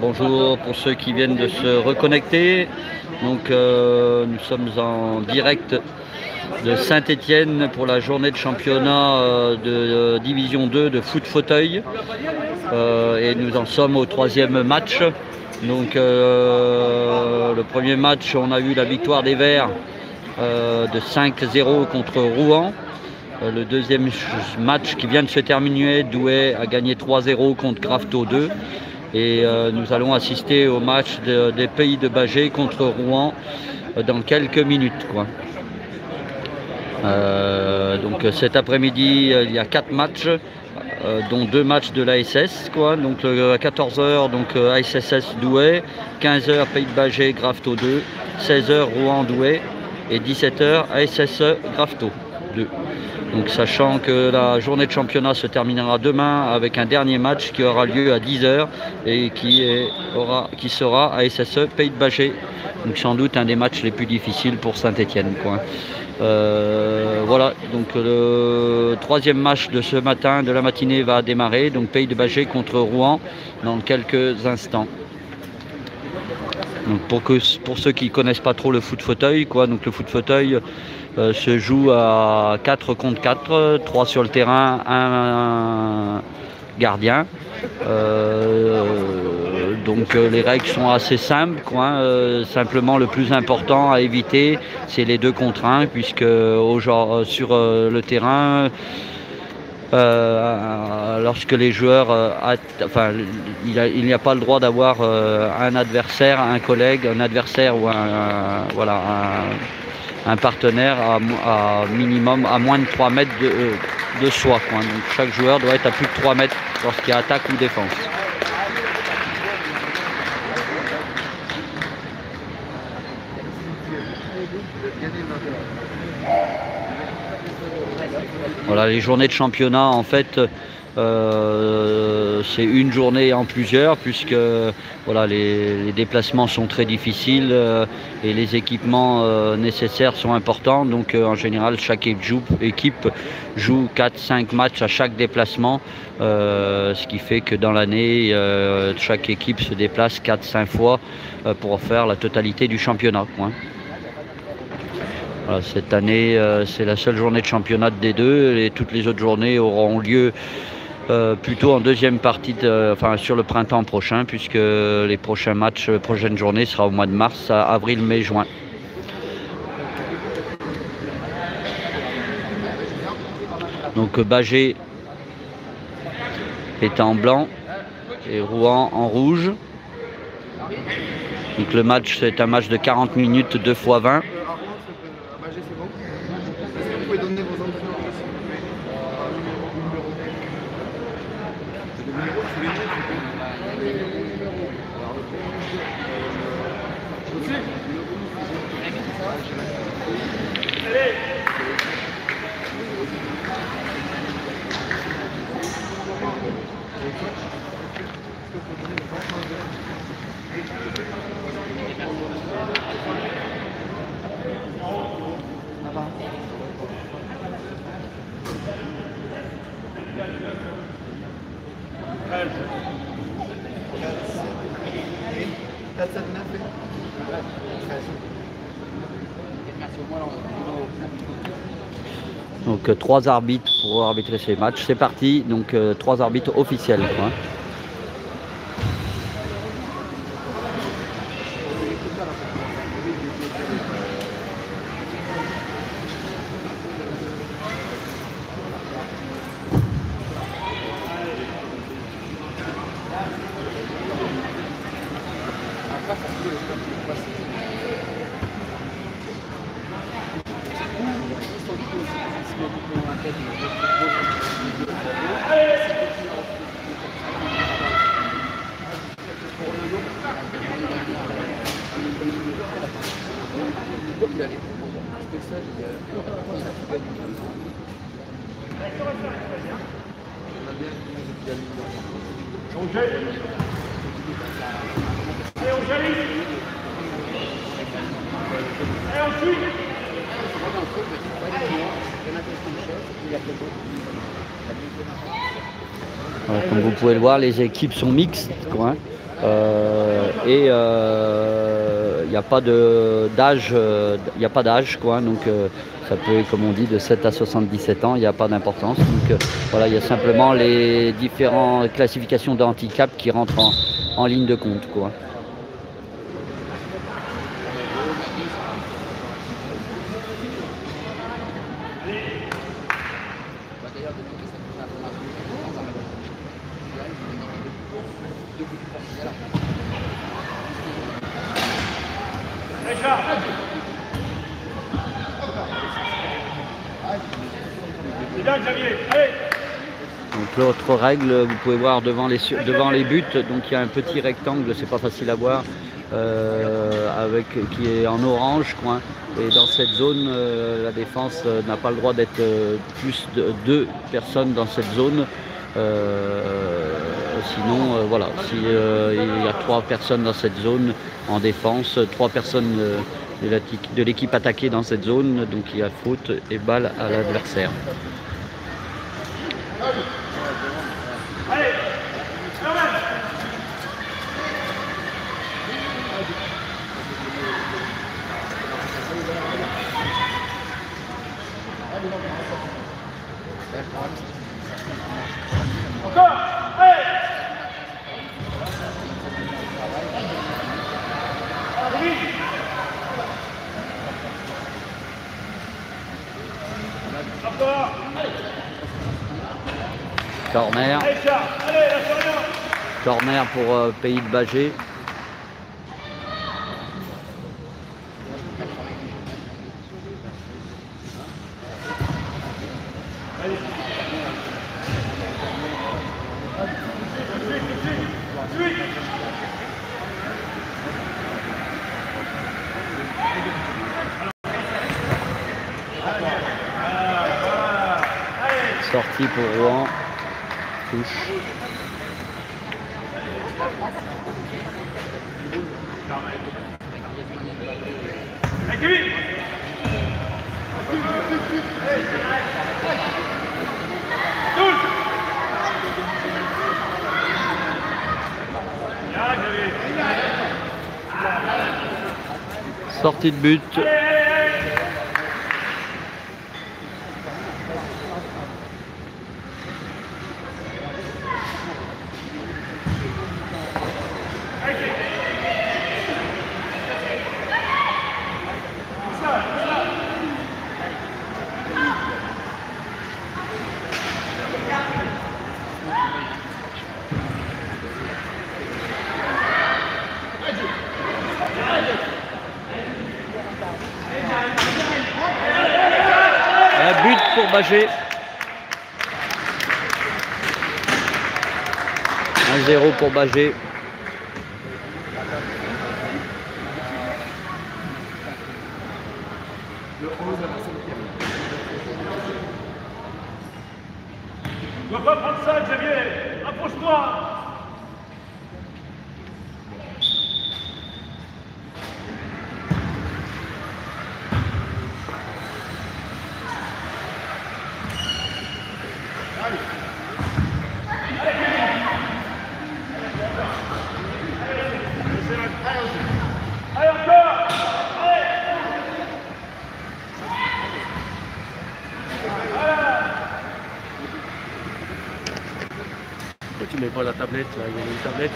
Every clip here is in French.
Bonjour pour ceux qui viennent de se reconnecter. Donc euh, nous sommes en direct de Saint-Étienne pour la journée de championnat euh, de euh, Division 2 de foot fauteuil. et nous en sommes au troisième match. Donc le premier match, on a eu la victoire des Verts de 5-0 contre Rouen. Le deuxième match qui vient de se terminer, Douai a gagné 3-0 contre Grafto 2. Et nous allons assister au match des Pays de Bagé contre Rouen dans quelques minutes. Euh, donc cet après-midi, euh, il y a quatre matchs, euh, dont deux matchs de l'ASS. Donc à 14h, donc ASSS Douai, 15h Pays de Bagé, Grafto 2, 16h Rouen Douai et 17h ASSE Grafto 2. Donc sachant que la journée de championnat se terminera demain avec un dernier match qui aura lieu à 10h et qui, aura, qui sera ASSE Pays de Bagé. Donc sans doute un des matchs les plus difficiles pour Saint-Etienne. Euh, voilà, donc le troisième match de ce matin, de la matinée, va démarrer. Donc Pays de Bagé contre Rouen dans quelques instants. Pour ceux qui ne connaissent pas trop le foot fauteuil, quoi, donc le foot fauteuil euh, se joue à 4 contre 4, 3 sur le terrain, un, gardien. Euh, donc euh, les règles sont assez simples. Euh, simplement le plus important à éviter, c'est les deux contre 1, puisque sur le terrain, lorsque les joueurs, enfin, il n'y a, pas le droit d'avoir un adversaire, un collègue, un adversaire ou un, voilà, un, partenaire à, minimum à moins de 3 mètres de, de soi. Donc chaque joueur doit être à plus de 3 mètres lorsqu'il y a attaque ou défense. Voilà, les journées de championnat, en fait, euh, c'est une journée en plusieurs, puisque voilà, les, déplacements sont très difficiles euh, et les équipements euh, nécessaires sont importants. Donc, en général, chaque équipe joue 4-5 matchs à chaque déplacement, ce qui fait que dans l'année, chaque équipe se déplace 4-5 fois pour faire la totalité du championnat cette année, c'est la seule journée de championnat des deux et toutes les autres journées auront lieu euh, plutôt en deuxième partie, enfin sur le printemps prochain, puisque les prochains matchs, les prochaines journées sera au mois de mars, avril, mai, juin. Donc Bagé est en blanc et Rouen en rouge. Donc le match c'est un match de 40 minutes 2 x 20. Trois arbitres pour arbitrer ces matchs. C'est parti, donc euh, trois arbitres officiels. Les équipes sont mixtes. Quoi, hein. euh, et il n'y a pas d'âge, il a pas d'âge quoi. Hein. donc ça peut, comme on dit, de 7 à 77 ans, il n'y a pas d'importance. Donc voilà, il y a simplement les différentes classifications de handicap qui rentrent en, en ligne de compte. Quoi. Donc l'autre règle, vous pouvez voir devant les, devant les buts, donc il y a un petit rectangle, c'est pas facile à voir, euh, avec, qui est en orange. Quoi. Et dans cette zone, euh, la défense euh, n'a pas le droit d'être plus de deux personnes dans cette zone. sinon, voilà, s'il y a trois personnes dans cette zone en défense, trois personnes de l'équipe attaquée dans cette zone, donc il y a faute et balle à l'adversaire. Corner. Corner pour euh, Pays de Bagé. Sortie pour Rouen. Touche. Sortie de but. Bagé. 1-0 pour Bagé. Le 11 à la 5 Ne pas prendre ça, Xavier Approche-toi tu mets pas la tablette là Il y a une tablette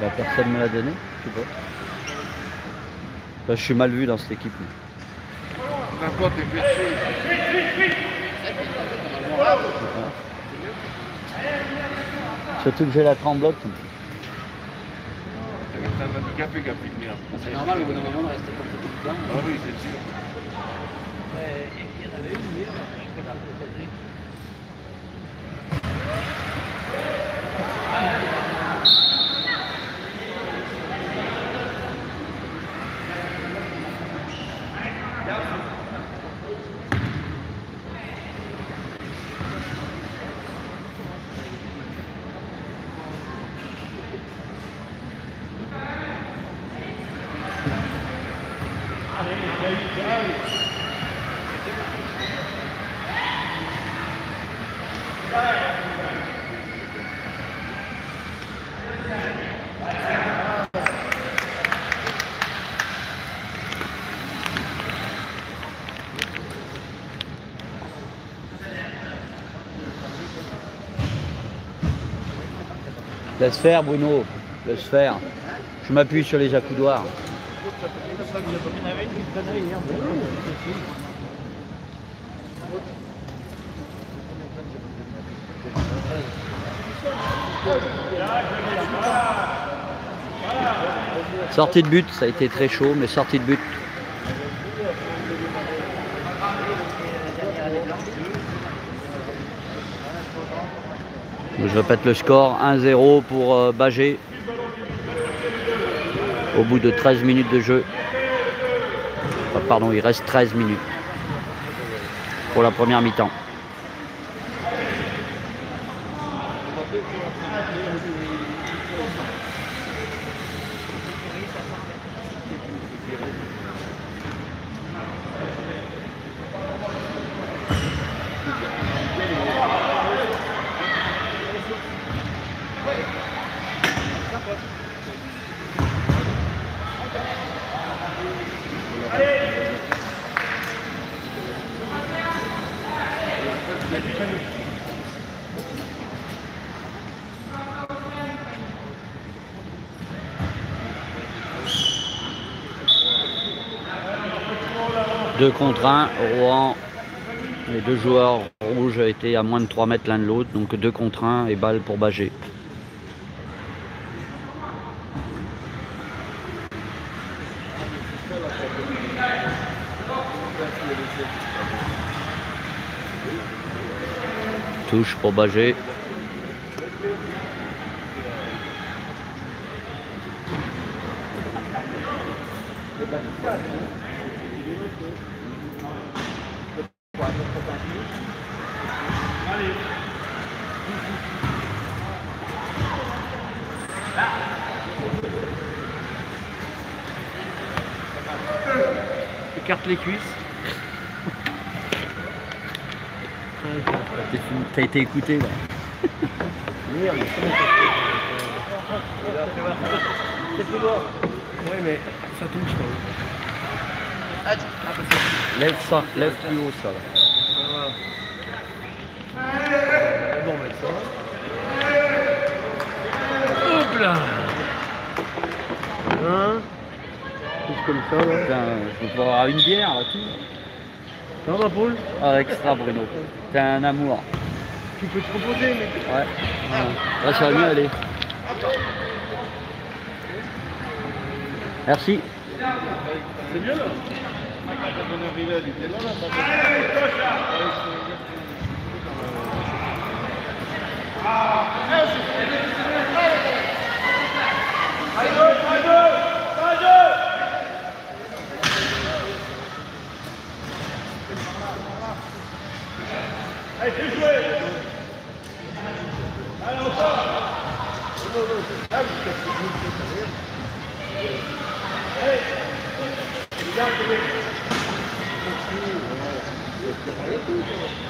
bah, Personne me l'a donné, je sais pas. Bah, je suis mal vu dans cette équipe. N'importe Surtout que j'ai la tremblote. C'est un handicapé qui a pris de merde. C'est normal, au bout d'un moment, de rester comme tout le temps. Ah oui, c'est sûr. Laisse faire, Bruno. Laisse faire. Je m'appuie sur les accoudoirs. Sortie de but, ça a été très chaud, mais sortie de but. Je répète le score 1-0 pour euh, Bagé au bout de 13 minutes de jeu. Ah, pardon, il reste 13 minutes pour la première mi-temps. Deux contre un, Rouen, les deux joueurs rouges étaient à moins de 3 mètres l'un de l'autre, donc deux contre un et balle pour Bagé. Touche pour Bagé. Été écouté là. Ouais, mais ça touche. Lève ça, lève plus haut ça. là. Bon, mettre ça. Hop là. Hein Touche comme ça là. Putain, je pouvoir avoir une bière là, tout. Ça va, poule Ah, extra Bruno. T'es un amour. Tu peux te proposer, mais. Ouais. Là, ça va mieux aller. Merci. C'est bien là. Você sabe o que é segundo pensamento? Já também. Eu preparei tudo.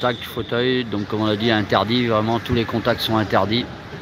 Contact fauteuil, donc comme on l'a dit, interdit, vraiment tous les contacts sont interdits. «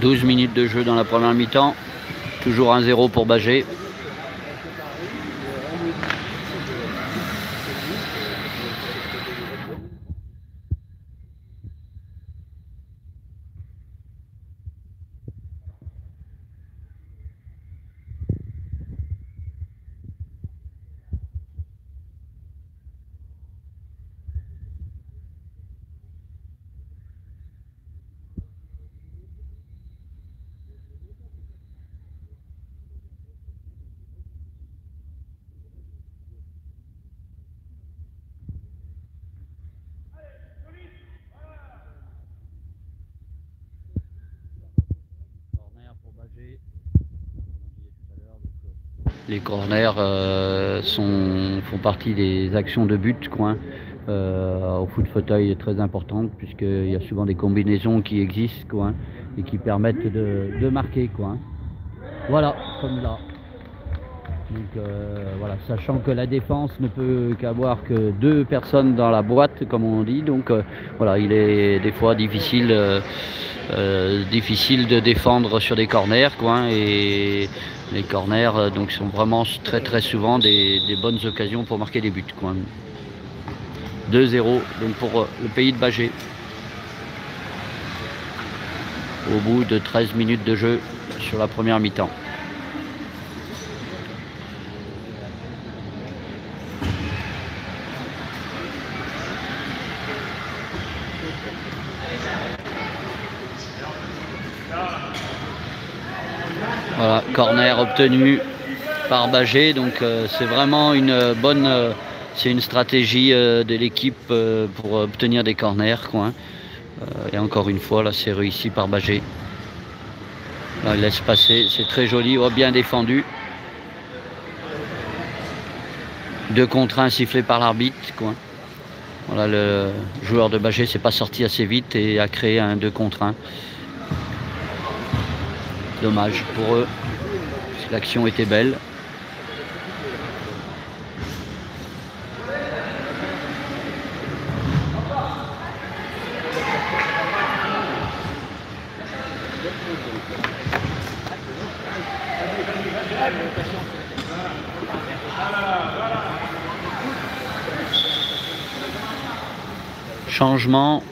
12 minutes de jeu dans la première mi-temps. Toujours 1-0 pour Bagé. Les corners euh, sont, font partie des actions de but quoi, euh, au foot fauteuil est très importante puisqu'il y a souvent des combinaisons qui existent quoi, et qui permettent de, de marquer. Quoi. Voilà, comme là. Euh, voilà, sachant que la défense ne peut qu'avoir que deux personnes dans la boîte, comme on dit. Donc euh, voilà, il est des fois difficile, euh, difficile de défendre sur des corners, quoi. Et les corners donc sont vraiment très très souvent des, bonnes occasions pour marquer des buts, quoi. 2-0 donc pour le pays de Bagé. Au bout de 13 minutes de jeu sur la première mi-temps. Voilà, corner obtenu par Bagé. Donc euh, c'est vraiment une bonne, euh, c'est une stratégie euh, de l'équipe euh, pour obtenir des corners. Quoi, hein. Euh, et encore une fois, là c'est réussi par Bagé. Il laisse passer, c'est très joli, oh, bien défendu. Deux contre un sifflé par l'arbitre. Quoi. Voilà, le joueur de Bagé s'est pas sorti assez vite et a créé un 2 contre 1. Dommage pour eux. L'action était belle. Changement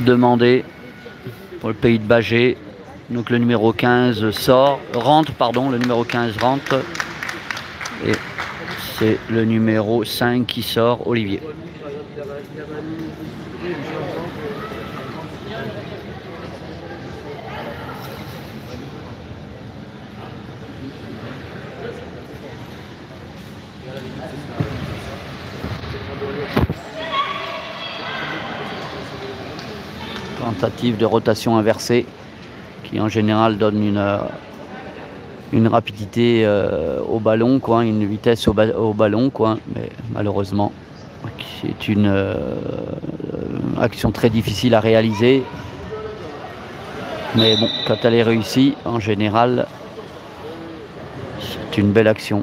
demandé pour le pays de Bagé. Donc le numéro 15 sort, rentre, pardon, le numéro 15 rentre. Et c'est le numéro 5 qui sort, Olivier. Tentative de rotation inversée qui en général donne une, euh, une rapidité euh, au ballon, quoi, une vitesse au, ba- au ballon, quoi. mais malheureusement c'est une euh, action très difficile à réaliser. Mais bon, quand elle est réussie, en général, c'est une belle action.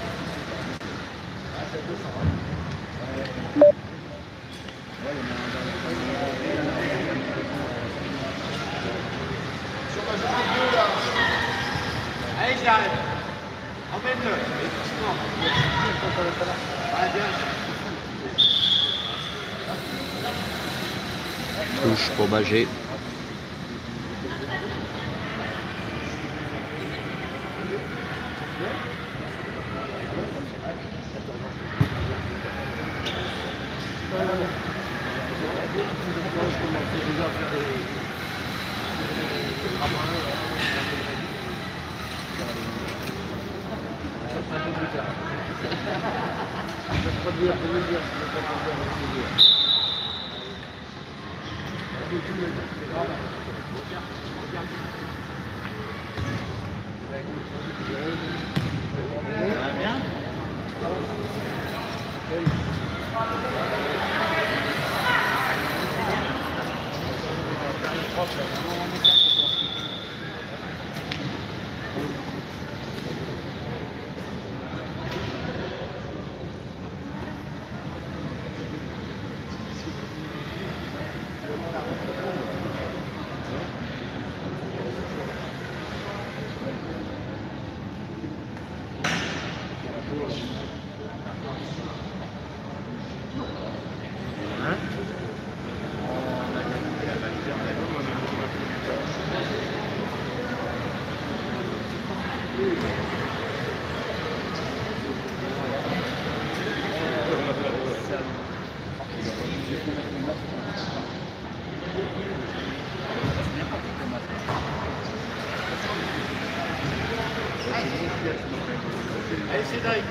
Allez, j'arrête. Emmène-le. Allez, bien. Touche pour Bagé. Allez, Cédric.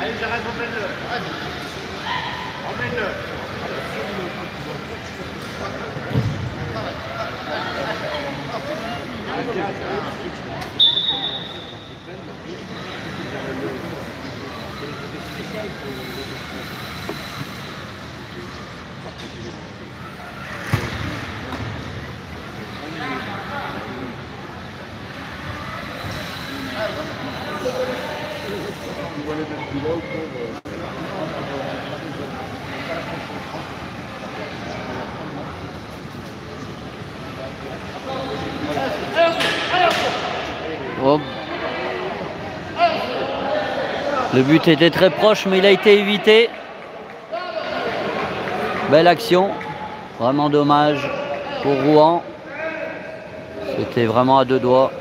Allez, j'arrête, emmène-le. Emmène-le. Hop. Le but était très proche, mais il a été évité. Belle action. Vraiment dommage pour Rouen. C'était vraiment à deux doigts.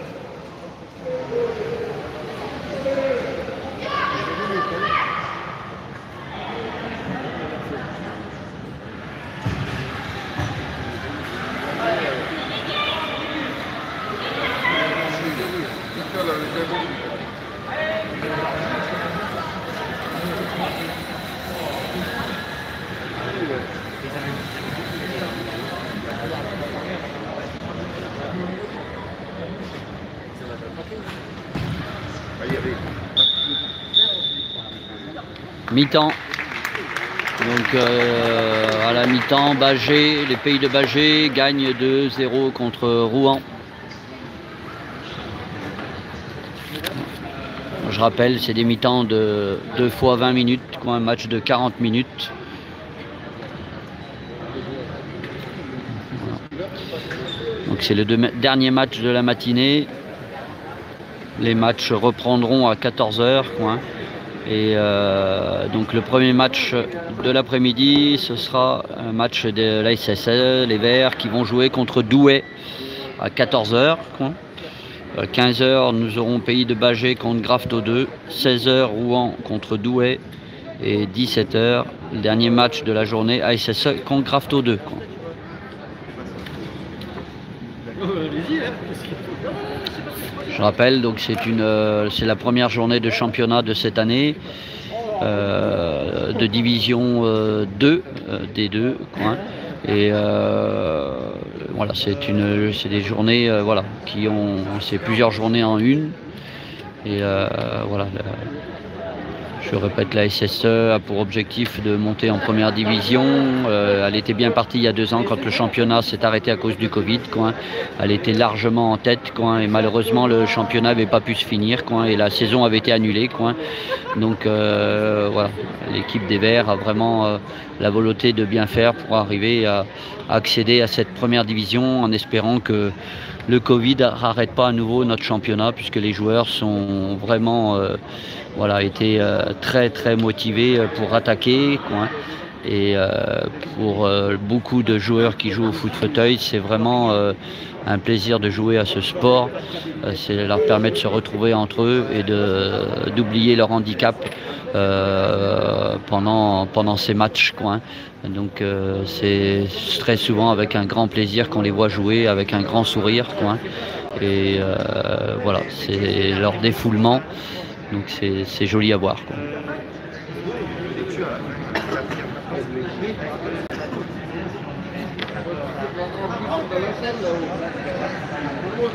Mi-temps. Donc euh, à la mi-temps, Bagé, les pays de Bagé gagnent 2-0 contre Rouen. Je rappelle, c'est des mi-temps de 2 fois 20 minutes, quoi, un match de 40 minutes. Donc c'est le dernier match de la matinée. Les matchs reprendront à 14h. Et euh, donc le premier match de l'après-midi, ce sera un match de la SSE, les Verts, qui vont jouer contre Douai à 14h. 15h, nous aurons Pays de Bagé contre Grafto 2. 16h, Rouen contre Douai. Et 17h, le dernier match de la journée, ASSE contre Grafto 2. Je rappelle, donc c'est euh, c'est la première journée de championnat de cette année, euh, de division euh, 2, euh, D2, quoi. Et voilà, c'est une, c'est des journées, voilà, qui ont, c'est plusieurs journées en une. Et voilà, je répète, la SSE a pour objectif de monter en première division. Euh, elle était bien partie il y a deux ans quand le championnat s'est arrêté à cause du Covid. Quoi. Elle était largement en tête quoi, et malheureusement le championnat n'avait pas pu se finir quoi, et la saison avait été annulée. Quoi. Donc euh, voilà, l'équipe des Verts a vraiment euh, la volonté de bien faire pour arriver à, à accéder à cette première division en espérant que le Covid n'arrête pas à nouveau notre championnat puisque les joueurs sont vraiment euh, été euh, très très motivés euh, pour attaquer. Et pour beaucoup de joueurs qui jouent au foot fauteuil, c'est vraiment un plaisir de jouer à ce sport. Euh, c'est leur permet de se retrouver entre eux et d'oublier leur handicap euh, pendant, pendant ces matchs. Quoi. Donc euh, c'est très souvent avec un grand plaisir qu'on les voit jouer, avec un grand sourire. Quoi. Et euh, voilà, c'est leur défoulement. Donc c'est joli à voir. Mon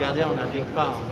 gardien, on n'arrive pas.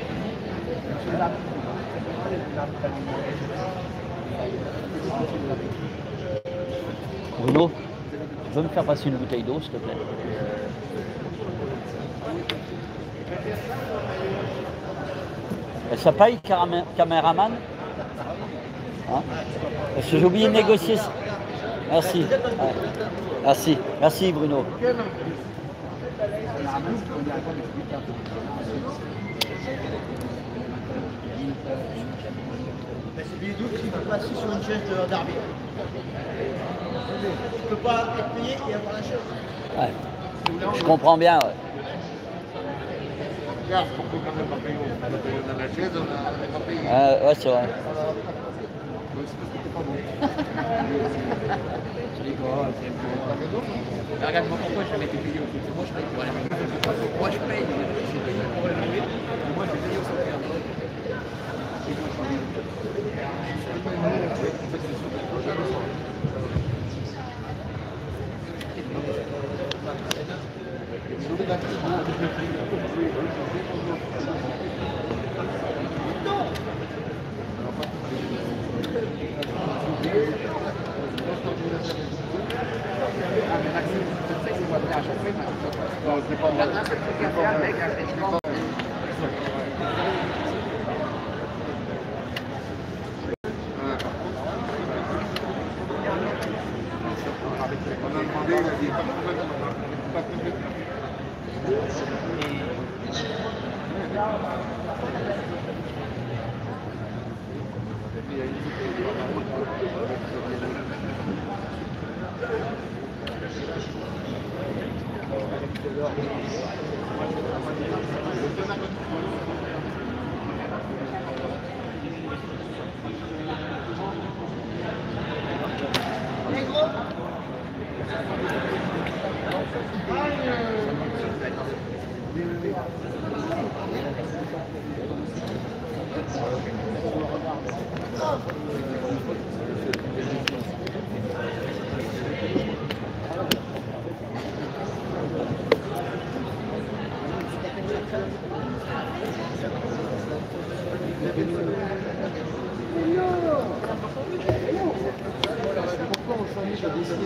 Bruno, tu veux me faire passer une bouteille d'eau, s'il te plaît? Paye, carama- caméraman Hein? Parce que j'ai oublié de négocier. Merci. Merci. Merci, Bruno. Mais c'est des doutes qui ne pas assis sur une chaise d'arbitre. Tu ne peux pas être payé et avoir la chaise. Ouais. Je comprends bien. ouais. Regarde, pourquoi quand même pas payé On a payé dans la chaise, on n'a pas payé. Ouais, ouais, c'est vrai. Regarde-moi pourquoi je été payé au foot. Moi je paye pour aller. Moi je paye. Je paye pour aller Moi je paye au soccer. Extra.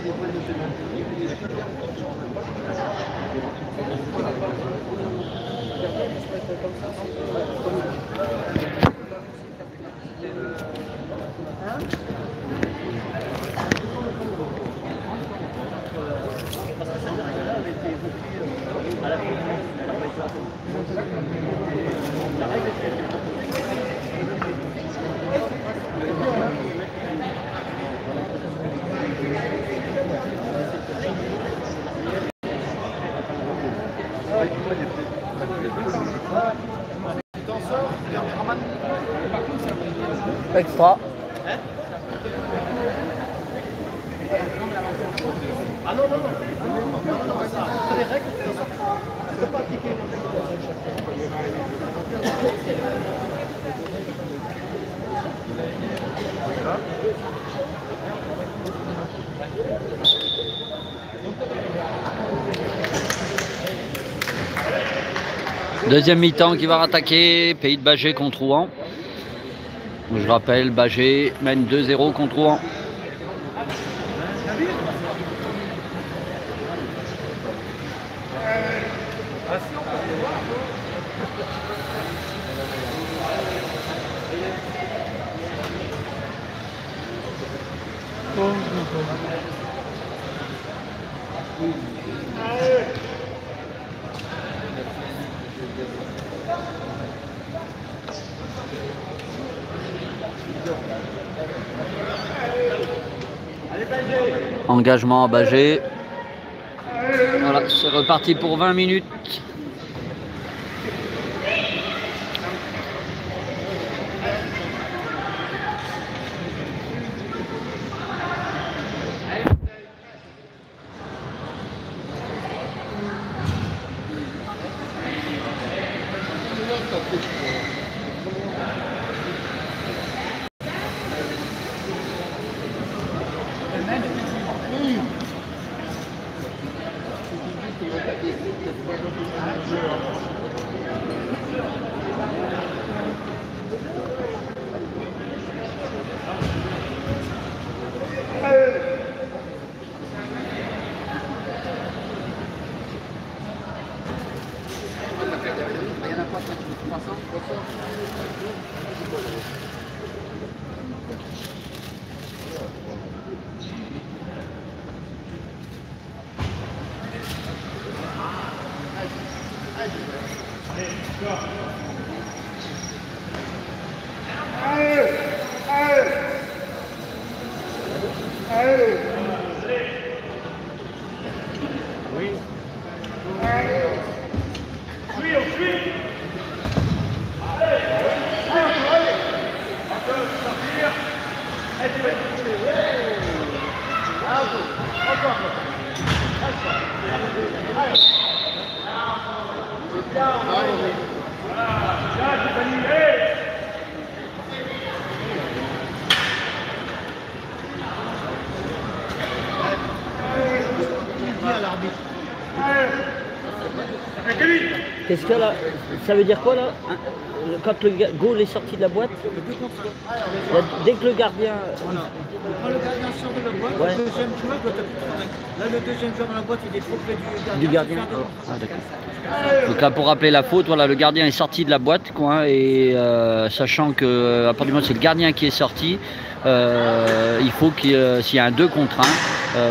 Deuxième mi-temps qui va rattaquer, Pays de Bagé contre Rouen. Je rappelle, Bagé mène 2-0 contre Rouen. Engagement à Bagé. Voilà, c'est reparti pour 20 minutes. dit à l'arbitre. Qu'est-ce que là? Ça veut dire quoi là? Quand le goal est sorti de la boîte là, Dès que le gardien. Quand le gardien sort de la boîte, Ouais. le deuxième joueur doit être. Là, le deuxième joueur dans la boîte, il est trop près du gardien. Du Ah, d'accord. Donc là, pour rappeler la faute, voilà, le gardien est sorti de la boîte, quoi, et euh, sachant que à partir du moment où c'est le gardien qui est sorti, euh, il faut qu'il y ait- s'il y a un 2 contre 1,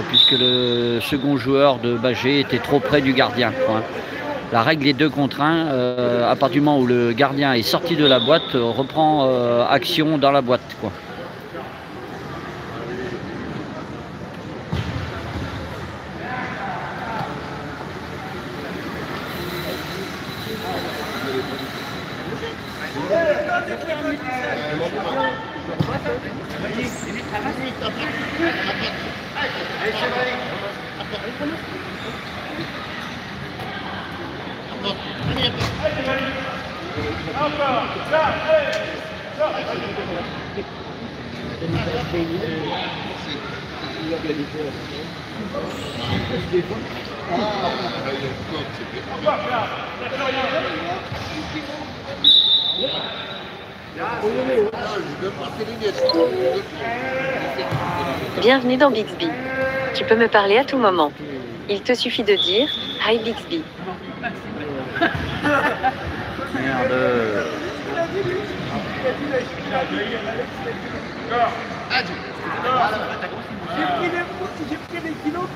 puisque le second joueur de Bagé était trop près du gardien. quoi, hein. La règle est 2 contre 1, euh, à partir du moment où le gardien est sorti de la boîte, euh, reprend euh, action dans la boîte. Bienvenue dans Bixby. Tu peux me parler à tout moment. Il te suffit de dire Hi Bixby. Merde. Maintenant,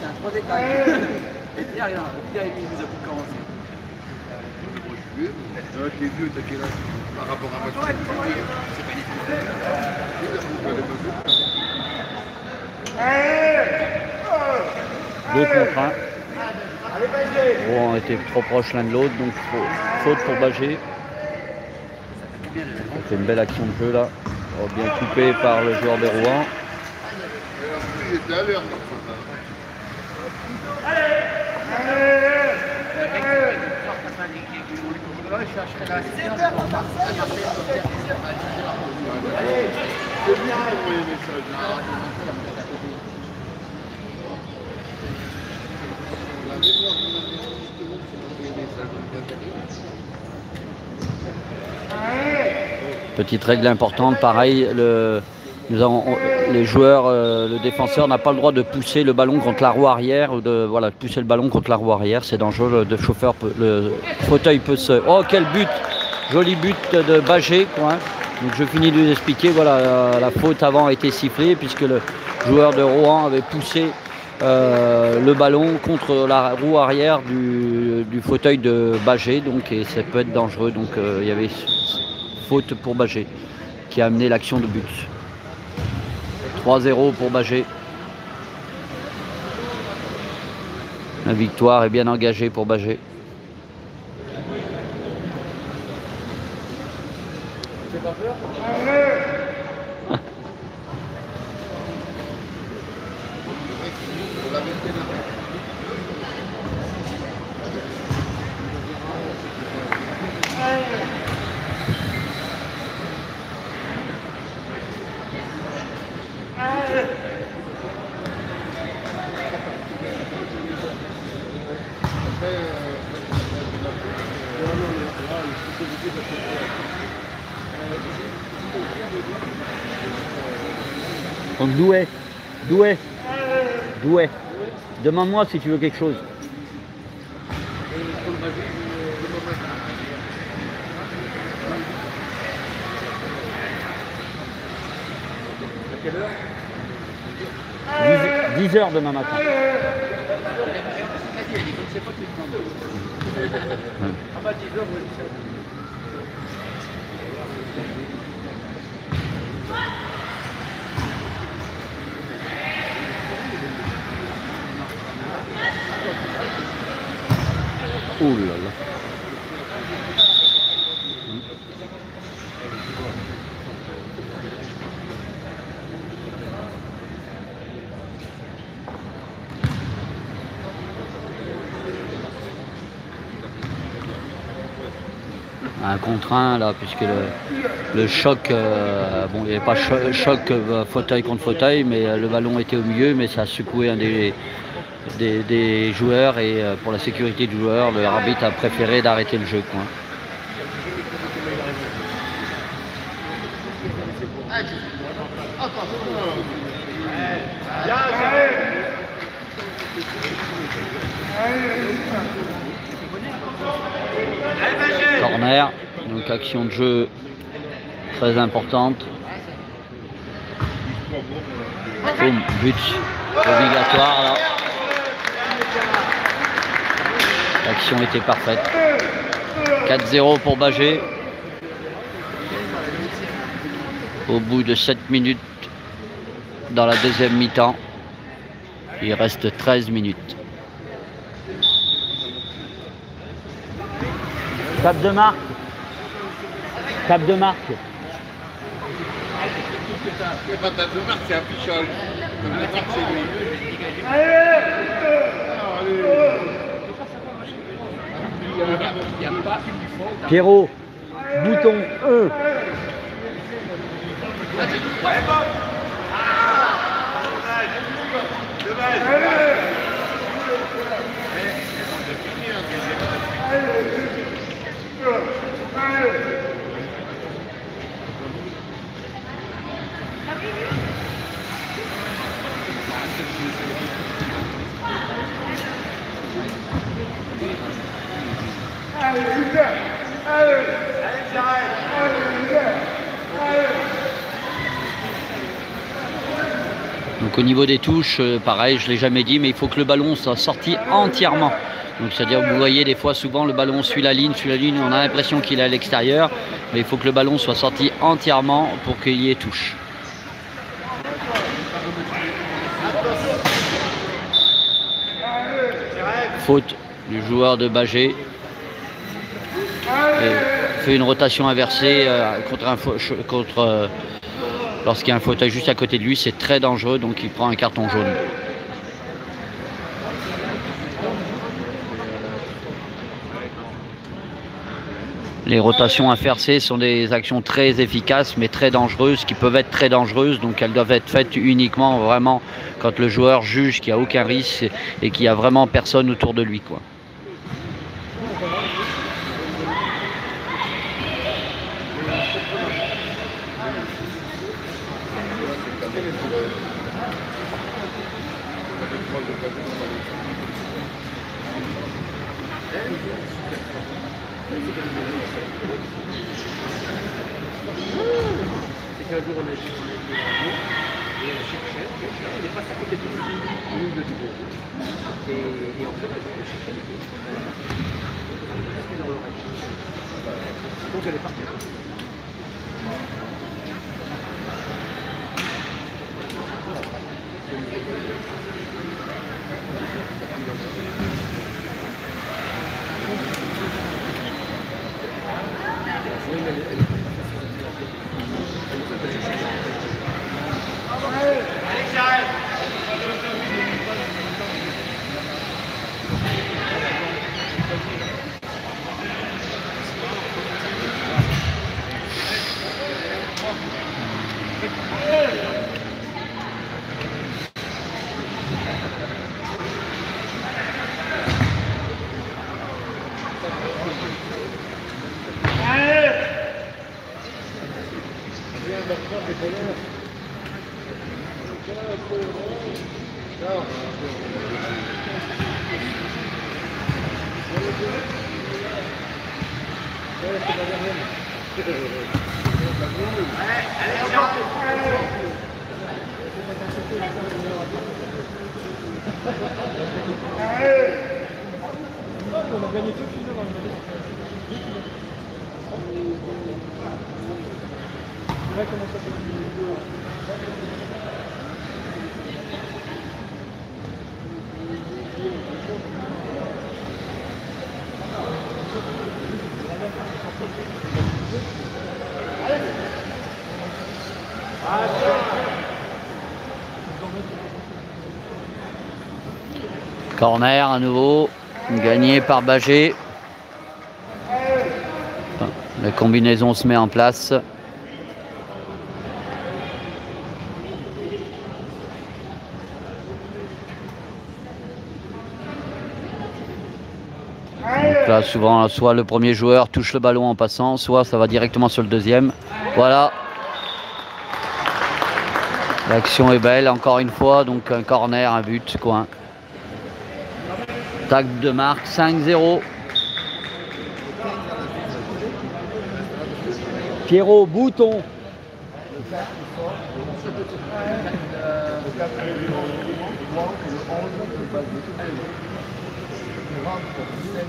c'est un Deux contre un. Rouen était trop proche l'un de l'autre, donc faut- faute pour Bagé. C'est une belle action de jeu là. Oh, bien coupé par le joueur de Rouen. Petite règle importante, pareil, le, nous les joueurs, euh, le défenseur n'a pas le droit de pousser le ballon contre la roue arrière ou de voilà, pousser le ballon contre la roue arrière, c'est dangereux. Le, chauffeur, le fauteuil peut se. Oh quel but, joli but de Bagé. Donc je finis de vous expliquer, voilà, la faute avant a été sifflée puisque le joueur de Rouen avait poussé euh, le ballon contre la roue arrière du, fauteuil de Bagé, donc et ça peut être dangereux. Donc euh, il y avait faute pour Bagé qui a amené l'action de but. 3-0 pour Bagé. La victoire est bien engagée pour Bagé. Donc Douai, Douai, Douai. Demande-moi si tu veux quelque chose. À quelle heure 10, heures demain matin. Ah bah 10 heures, Un contre un là, puisque le, choc, euh, bon, il n'y avait pas cho- choc euh, fauteuil contre fauteuil, mais euh, le ballon était au milieu, mais ça a secoué un des, des, joueurs et euh, pour la sécurité du joueur, le arbitre a préféré d'arrêter le jeu. Quoi. Corner, donc action de jeu très importante. Boum, but obligatoire. L'action était parfaite. 4-0 pour Bagé. Au bout de 7 minutes dans la deuxième mi-temps, il reste 13 minutes. Cap de marque. Cap de marque. C'est pas ta marque, c'est un fichage. Comme la marque, c'est lui. Pierrot, bouton E n'y a pas une faute. Pierrot, bouton E. Donc au niveau des touches, euh, pareil, je ne l'ai jamais dit, mais il faut que le ballon soit sorti entièrement. Donc c'est-à-dire vous voyez des fois souvent le ballon suit la ligne, suit la ligne, on a l'impression qu'il est à l'extérieur, mais il faut que le ballon soit sorti entièrement pour qu'il y ait touche. Faute du joueur de Bagé. Fait une rotation inversée euh, euh, lorsqu'il y a un fauteuil juste à côté de lui, c'est très dangereux, donc il prend un carton jaune. Les rotations inversées sont des actions très efficaces mais très dangereuses, qui peuvent être très dangereuses, donc elles doivent être faites uniquement vraiment quand le joueur juge qu'il n'y a aucun risque et- et qu'il n'y a vraiment personne autour de lui. Quoi. Corner à nouveau, gagné par Bagé. La combinaison se met en place. Là, souvent, soit le premier joueur touche le ballon en passant, soit ça va directement sur le deuxième. Voilà. L'action est belle, encore une fois. Donc un corner, un but, coin. Tac de marque 5-0. Pierrot, bouton.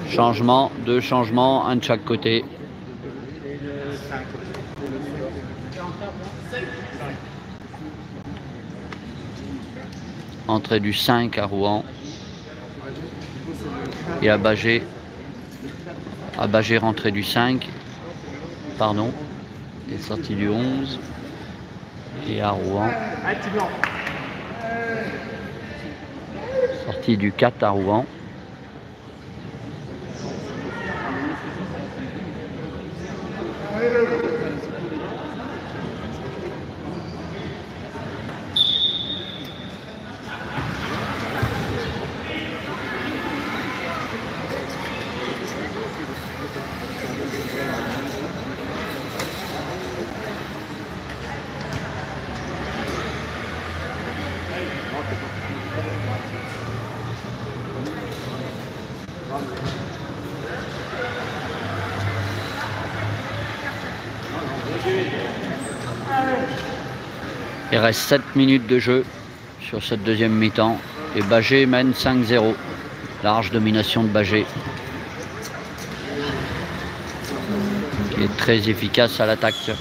Changement, deux changements, un de chaque côté. Entrée du 5 à Rouen. Et à Bagé. À Bagé, rentrée du 5. Pardon. Et sortie du 11. Et à Rouen. Sortie du 4 à Rouen. Reste 7 minutes de jeu sur cette deuxième mi-temps. Et Bagé mène 5-0. Large domination de Bagé. Qui est très efficace à l'attaque.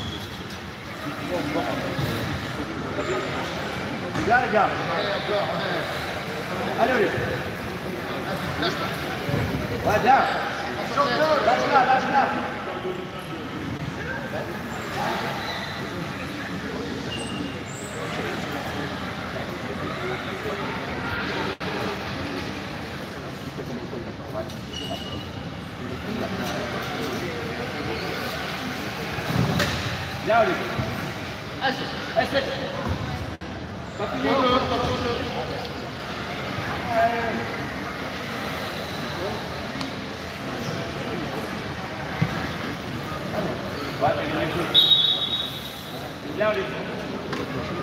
Allez, là.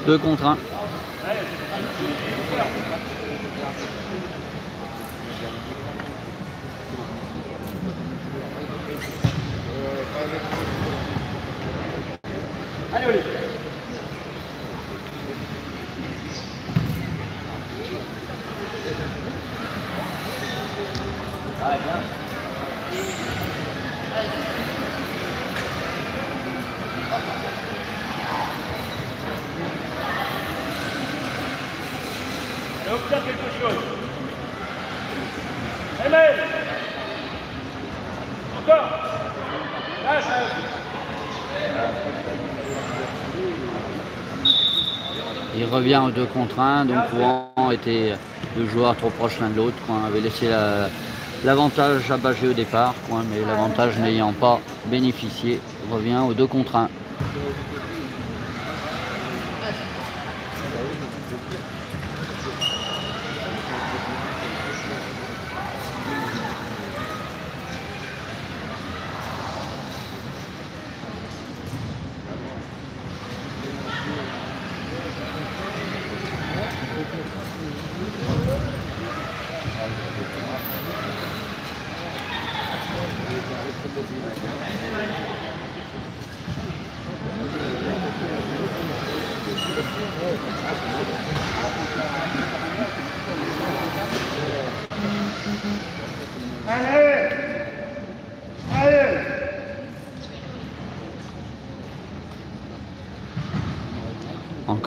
2 contre 1. Allez, allez. Et observe quelque chose. Emel Encore Lâche Il revient au 2 contre 1, donc Rouen était deux joueurs trop proches l'un de l'autre. On avait laissé la- l'avantage à Bagé au départ, quoi, mais l'avantage n'ayant pas bénéficié, il revient au 2 contre 1.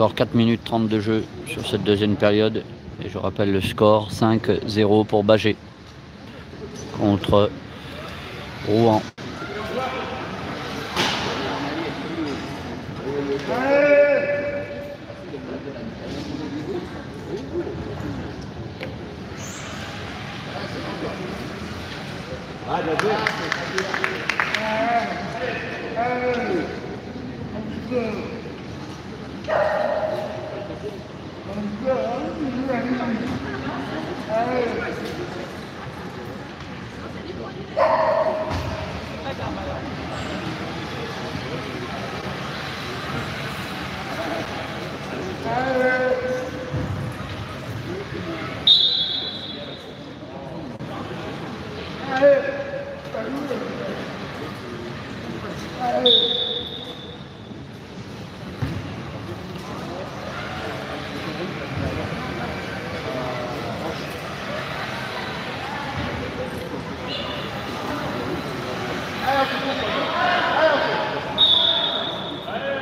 Encore 4 minutes 30 de jeu sur cette deuxième période. Et je rappelle le score 5-0 pour Bagé contre Rouen.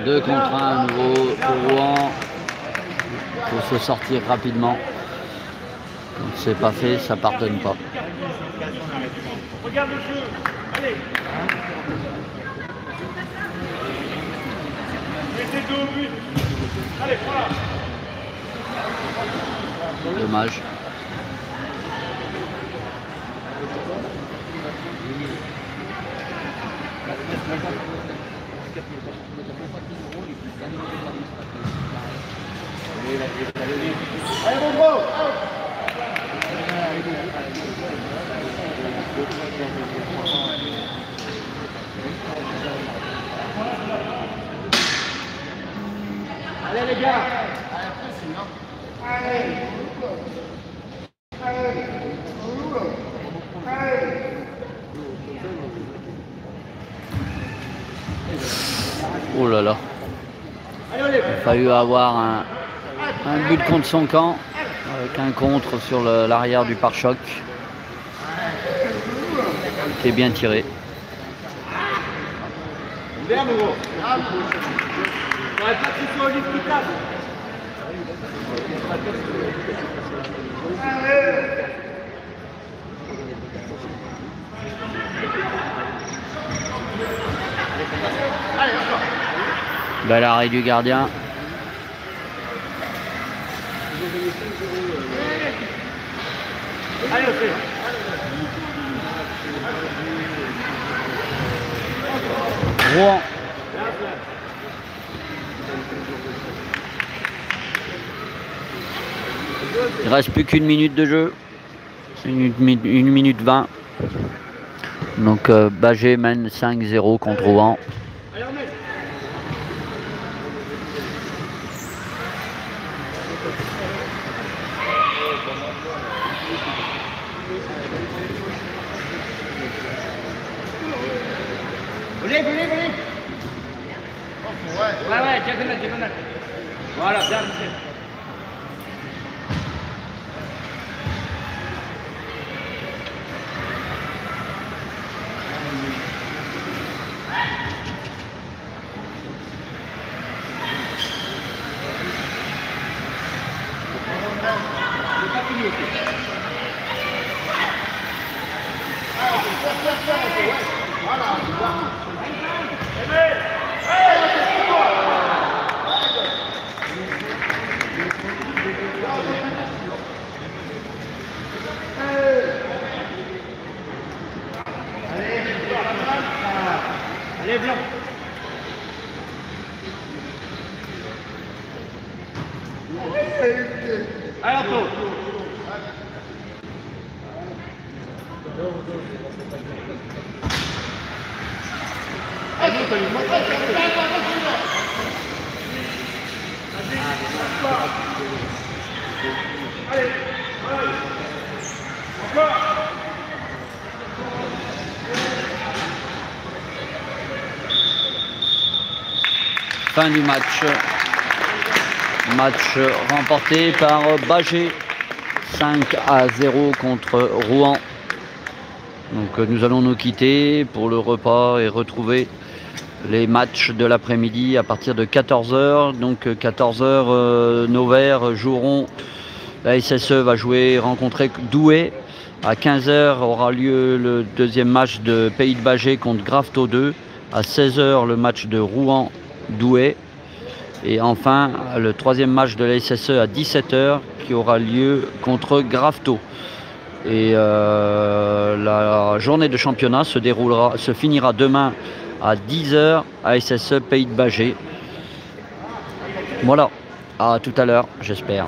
Deux contre un à nouveau pour Rouen. Il faut se sortir rapidement. Quand c'est pas fait, ça pardonne pas. Regarde le jeu. Allez. Mettez deux au but. Allez, voilà. Dommage. Allez, mon gros. Allez, les gars. Oh là là. Il a fallu avoir un but contre son camp, avec un contre sur l'arrière du pare-choc. Qui est bien tiré. Bel arrêt du gardien. Il reste plus qu'une minute de jeu. Une, mi- une minute 20. Donc euh, Bagé mène 5-0 contre Rouen on met. Volez, volez, volez. Ouais, ouais, diagonale, diagonale. Voilà, bien, Michel. C'est pas fini, ok. Allez, viens. Allez, Anto. Fin du match. Match remporté par Bagé. 5 à 0 contre Rouen. Donc euh, nous allons nous quitter pour le repas et retrouver les matchs de l'après-midi à partir de 14h. Donc 14h, nos Verts joueront. La SSE va jouer, rencontrer Douai. À 15h aura lieu le deuxième match de Pays de Bagé contre Grafto 2. À 16h, le match de Rouen-Douai. Et enfin, le troisième match de la SSE à 17h qui aura lieu contre Grafto. Et euh, la journée de championnat se se finira demain à 10h à SSE Pays de Bagé. Voilà, à tout à l'heure, j'espère.